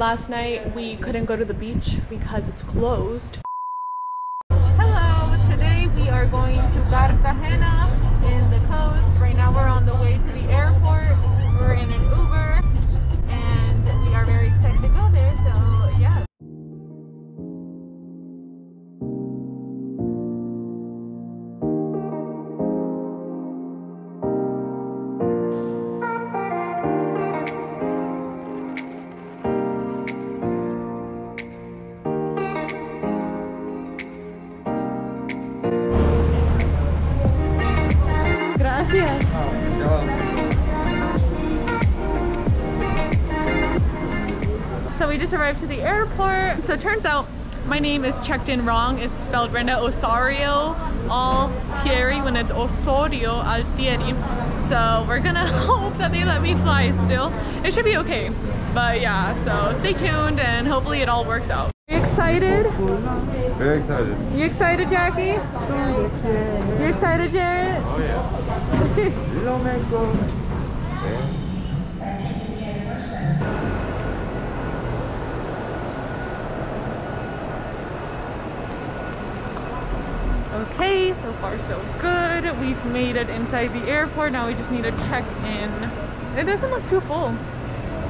Last night we couldn't go to the beach because it's closed. Hello, today we are going to Cartagena in the coast. Right now we're on the way to the So we just arrived to the airport. So it turns out my name is checked in wrong. It's spelled Brenda Osario Altieri when it's Osorio Altieri. So we're gonna hope that they let me fly still. It should be okay. But yeah, so stay tuned and hopefully it all works out. You excited? Very excited. You excited, Jackie? You excited, Jared? Oh yeah. Okay, so far so good. We've made it inside the airport. Now we just need to check in. It doesn't look too full.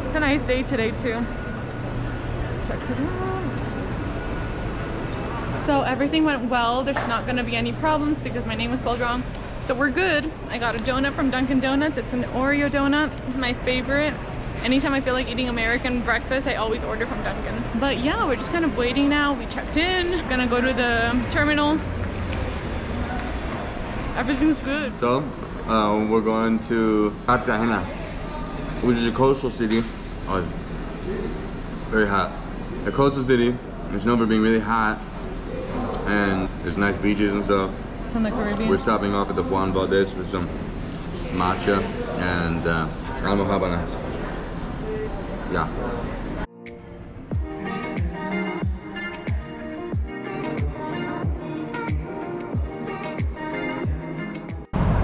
It's a nice day today too. Check it out. So everything went well. There's not gonna be any problems because my name was spelled wrong. So we're good. I got a donut from Dunkin' Donuts. It's an Oreo donut. My favorite. Anytime I feel like eating American breakfast, I always order from Dunkin'. But yeah, we're just kind of waiting now. We checked in. Gonna go to the terminal. Everything's good. So, uh, we're going to Cartagena, which is a coastal city. Oh, very hot. A coastal city. It's known for being really hot, and there's nice beaches and stuff. It's in the Caribbean. We're stopping off at the Juan Valdez for some matcha and uh, almojábanas. Yeah.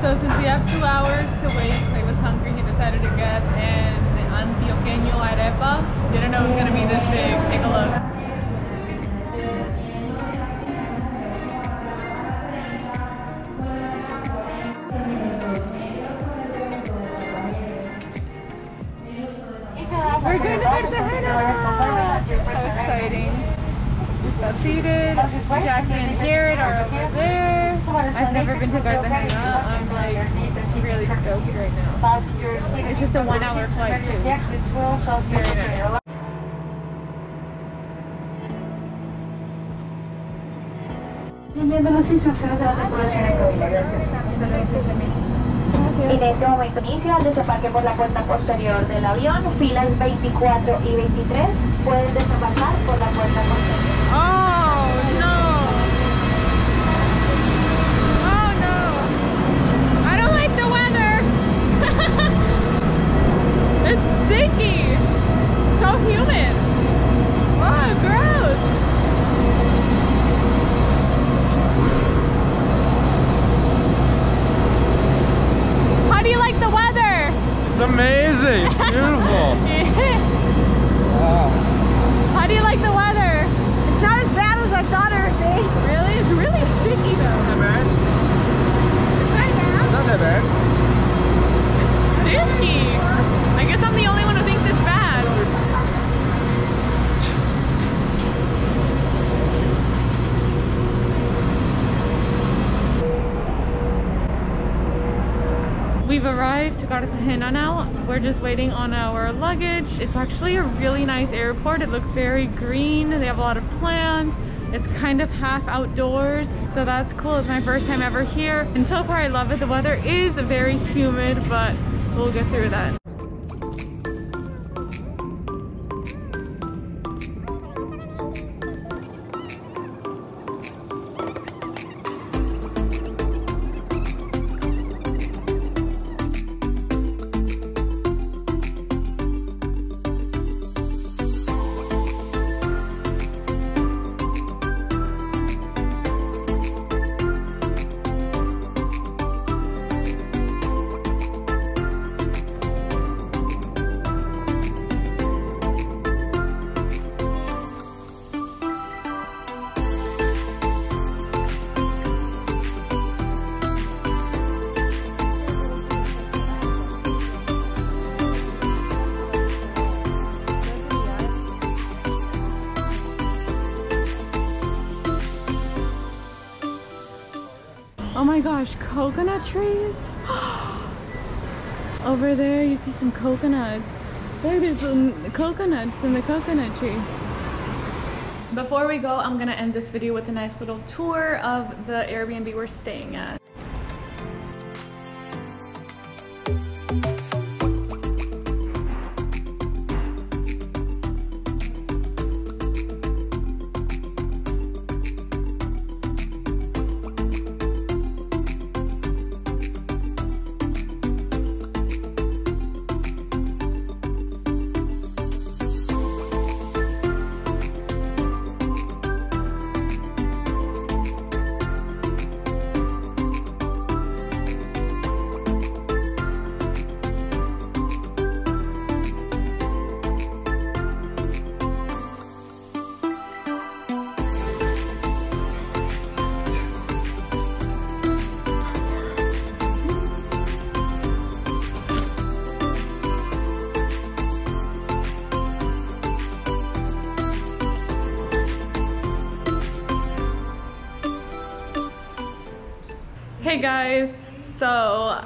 So since we have two hours to wait, Clay was hungry. He decided to get an Antioqueño arepa. Didn't know it was gonna be this big. Seated. Jackie and Jared are over there. I've never been to Cartagena. I'm like really stoked right now. It's just a one hour flight too. Very nice. Siguiendo de este momento inicio al desembarque por la puerta posterior del avión, filas 24 y 23 pueden desembarcar por la puerta posterior. Amazing. It's beautiful. Wow. How do you like the weather? It's not as bad as I thought it would be. Really? It's really sticky though. Not bad. It's not that bad. It's sticky. I guess I'm the only one who thinks it's bad. We've arrived to Now. We're just waiting on our luggage. It's actually a really nice airport. It looks very green. They have a lot of plants. It's kind of half outdoors, so that's cool. It's my first time ever here. And so far I love it. The weather is very humid, but we'll get through that. Oh my gosh, coconut trees? Over there you see some coconuts. There, there's some coconuts in the coconut tree. Before we go, I'm gonna end this video with a nice little tour of the Airbnb we're staying at. Hey guys, so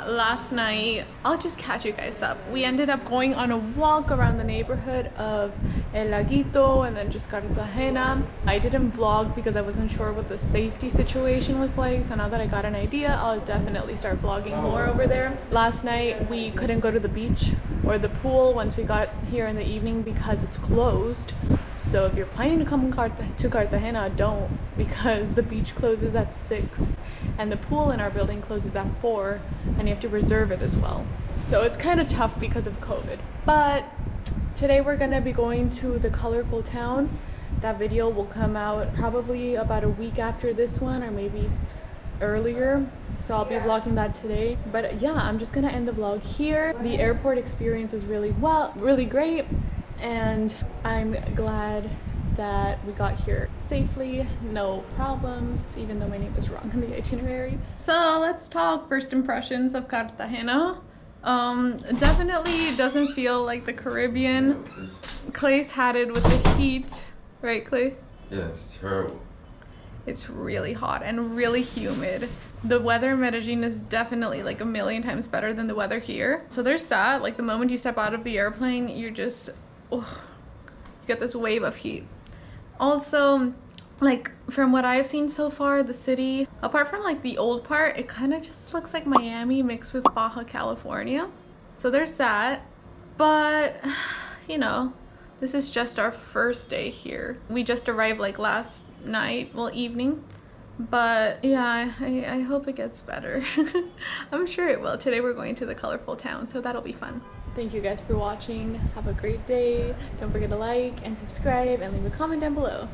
last night, I'll just catch you guys up. We ended up going on a walk around the neighborhood of El Laguito and then just Cartagena. I didn't vlog because I wasn't sure what the safety situation was like. So now that I got an idea, I'll definitely start vlogging more over there. Last night, we couldn't go to the beach or the pool once we got here in the evening because it's closed. So if you're planning to come to Cartagena, don't because the beach closes at 6 and the pool in our building closes at 4 and you have to reserve it as well. So it's kind of tough because of COVID. But today we're going to be going to the colorful town. That video will come out probably about a week after this one or maybe earlier so I'll be vlogging that today but yeah I'm just gonna end the vlog here the airport experience was really well really great and I'm glad that we got here safely, no problems, even though my name was wrong in the itinerary. So let's talk first impressions of Cartagena. Um, definitely doesn't feel like the Caribbean. Clay's had it with the heat, right Clay? Yeah, it's terrible. It's really hot and really humid. The weather in Medellin is definitely like a million times better than the weather here. So there's that, like the moment you step out of the airplane, you're just, oh, you get this wave of heat also like from what I've seen so far the city apart from like the old part it kind of just looks like Miami mixed with Baja California. So there's that. But you know this is just our first day here. We just arrived like last night well evening but yeah I, I hope it gets better I'm sure it will today we're going to the colorful town so that'll be fun Thank you guys for watching. Have a great day. Don't forget to like and subscribe and leave a comment down below.